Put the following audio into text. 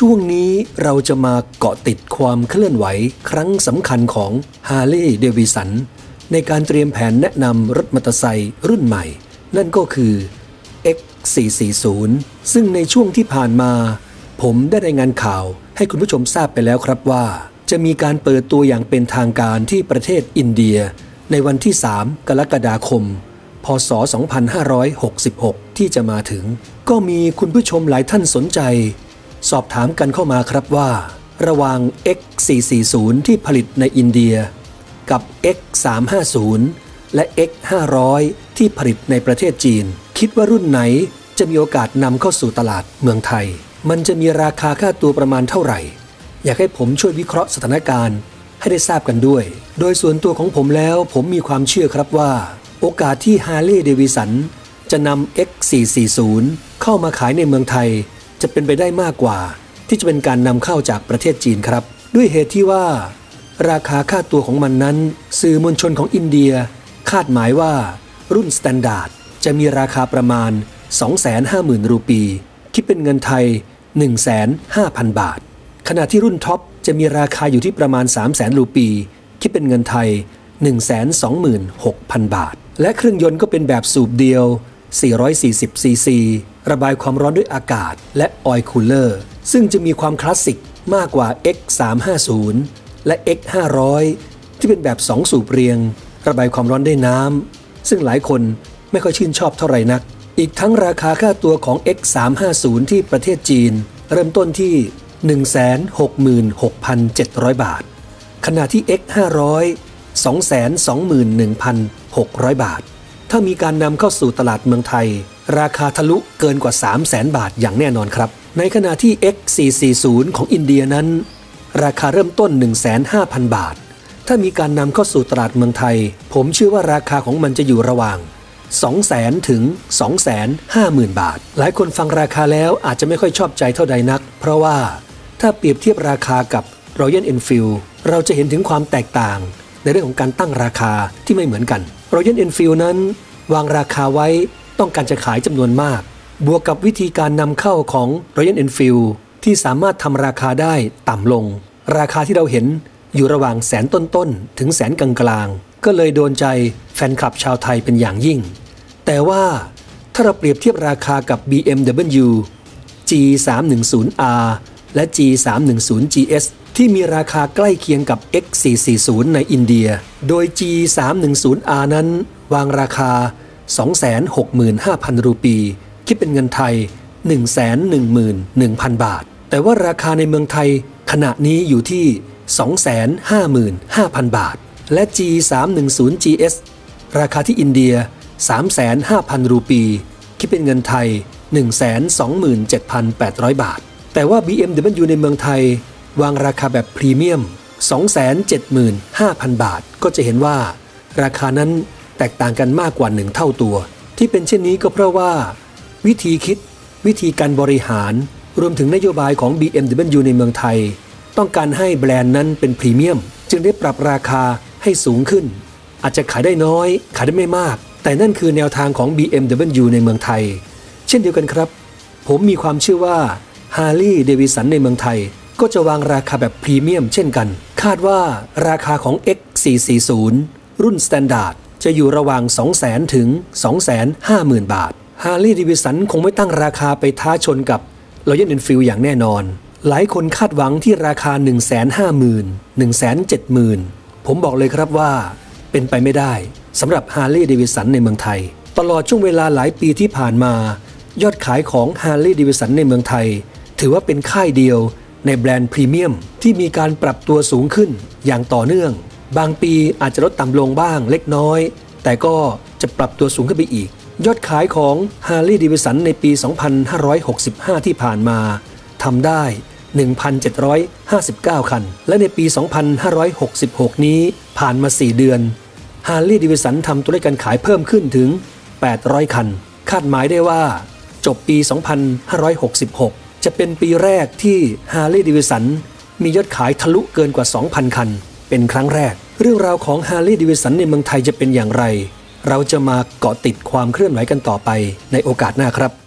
ช่วงนี้เราจะมาเกาะติดความเคลื่อนไหวครั้งสำคัญของ Harley Davidson ในการเตรียมแผนแนะนำรถมอเตอร์ไซค์รุ่นใหม่ นั่นก็คือ X440 ซึ่งในช่วงที่ผ่านมา ผมได้รายงานข่าวให้คุณผู้ชมทราบไปแล้วครับว่า จะมีการเปิดตัวอย่างเป็นทางการที่ประเทศอินเดีย ในวันที่ 3 กรกฎาคม พศ 2566 ที่จะมาถึง ก็มีคุณผู้ชมหลายท่านสนใจ สอบถามกันเข้ามาครับว่า ระหว่าง X440 ที่ผลิตในอินเดีย กับ X350 และ X500 ที่ผลิตในประเทศจีน คิดว่ารุ่นไหนจะมีโอกาสนำเข้าสู่ตลาดเมืองไทย มันจะมีราคาค่าตัวประมาณเท่าไหร่ อยากให้ผมช่วยวิเคราะห์สถานการณ์ให้ได้ทราบกันด้วย โดยส่วนตัวของผมแล้วผมมีความเชื่อครับว่า โอกาสที่ Harley Davidson จะนำ X440 เข้ามาขายในเมืองไทย จะเป็นไปได้มากกว่า ที่จะเป็นการนำเข้าจากประเทศจีนครับ ด้วยเหตุที่ว่า ราคาค่าตัวของมันนั้น สื่อมวลชนของอินเดีย คาดหมายว่า รุ่น standard จะมีราคาประมาณ 250,000 รูปี คิดเป็นเงินไทย 1,500,000 บาท ขณะที่รุ่น top จะมีราคาอยู่ที่ประมาณ 300,000 รูปี คิดเป็นเงินไทย 126,000 บาท และเครื่องยนต์ก็เป็นแบบสูบเดียว 440 ซีซี ระบายความร้อนด้วยอากาศและ oil cooler ซึ่งจะมีความคลาสสิกมากกว่า X350 และ X500 ที่เป็นแบบ 2 สูบเรียง ระบายความร้อนด้วยน้ำ ซึ่งหลายคนไม่ค่อยชื่นชอบเท่าไหร่นัก อีกทั้งราคาค่าตัวของ X350 ที่ประเทศจีน เริ่มต้นที่ 166,700 บาท ขณะที่ X500 221,600 บาท ถ้ามีการนำเข้าสู่ตลาดเมืองไทย ราคาทะลุเกินกว่า 300,000บาทอย่างแน่นอนครับ ในขณะที่ X440 ของอินเดียนั้น ราคาเริ่มต้น 15,000 บาท ถ้ามีการนำเข้าสู่ตลาดเมืองไทย ผมเชื่อว่าราคาของมันจะอยู่ระหว่าง 200,000 ถึง 250,000 บาท หลายคนฟังราคาแล้วอาจจะไม่ค่อยชอบใจเท่าใดนัก เพราะว่าถ้าเปรียบเทียบราคากับ Royal Enfield เราจะเห็นถึงความแตกต่าง ในเรื่องของการตั้งราคาที่ไม่เหมือนกัน Royal Enfield นั้น วางราคาไว้ต้องการจะขายจำนวนมาก บวกกับวิธีการนำเข้าของ Royal Enfield ที่สามารถทำราคาได้ต่ำลง ราคาที่เราเห็นอยู่ระหว่างแสนต้นๆ ถึงแสนกลางๆ ก็เลยโดนใจแฟนคลับชาวไทยเป็นอย่างยิ่ง แต่ว่าถ้าเราเปรียบเทียบราคากับ BMW G310R และ G310GS ที่มีราคาใกล้เคียงกับ X440 ในอินเดีย โดย G310R นั้น วางราคา 265,000 รูปี คิดเป็นเงินไทย 111,000 บาท แต่ว่าราคาในเมืองไทยขณะนี้อยู่ที่ 255,000 บาท และ G310GS ราคาที่อินเดีย 35,000 รูปี คิดเป็นเงินไทย 127,800 บาท แต่ว่า BMW ในเมืองไทย วางราคาแบบพรีเมียม 275,000 บาท ก็จะเห็นว่า ราคานั้นแตกต่างกันมากกว่า1เท่าตัว ที่เป็นเช่นนี้ก็เพราะว่า วิธีคิด วิธีการบริหาร รวมถึงนโยบายของ BMW ในเมืองไทย ต้องการให้แบรนด์นั้นเป็นพรีเมียม จึงได้ปรับราคาให้สูงขึ้น อาจจะขายได้น้อย ขายได้ไม่มาก แต่นั่นคือแนวทางของ BMW ในเมืองไทย เช่นเดียวกันครับ ผมมีความเชื่อว่า Harley Davidson ในเมืองไทย ก็จะวางราคาแบบพรีเมียมเช่นกัน คาดว่าราคาของ X440 รุ่น Standard จะอยู่ระหว่าง 200,000 ถึง 250,000 บาท Harley Davidson คงไม่ตั้งราคาไปท้าชนกับ Royal Enfield อย่างแน่นอน หลายคนคาดหวังที่ราคา 150,000 170,000 ผมบอกเลยครับว่า เป็นไปไม่ได้สำหรับ Harley Davidson ในเมืองไทย ตลอดช่วงเวลาหลายปีที่ผ่านมา ยอดขายของ Harley Davidson ในเมืองไทย ถือว่าเป็นค่ายเดียว ในแบรนด์พรีเมียมที่มีการปรับตัวสูงขึ้นอย่างต่อเนื่อง บางปีอาจจะลดต่ำลงบ้างเล็กน้อย แต่ก็จะปรับตัวสูงขึ้นไปอีก ยอดขายของ Harley Davidson ในปี 2565 ที่ผ่านมาทำได้ 1,759 คัน และในปี 2566 นี้ผ่านมา 4 เดือน Harley Davidson ทำตัวเลขการขายเพิ่มขึ้นถึง 800 คัน คาดหมายได้ว่า จบปี 2566 จะเป็นปีแรกที่ Harley Davidson มียอดขายทะลุเกินกว่า 2,000 คัน เป็นครั้งแรก เรื่องราวของ Harley Davidson ในเมืองไทยจะเป็นอย่างไร เราจะมาเกาะติดความเคลื่อนไหวกันต่อไปในโอกาสหน้าครับ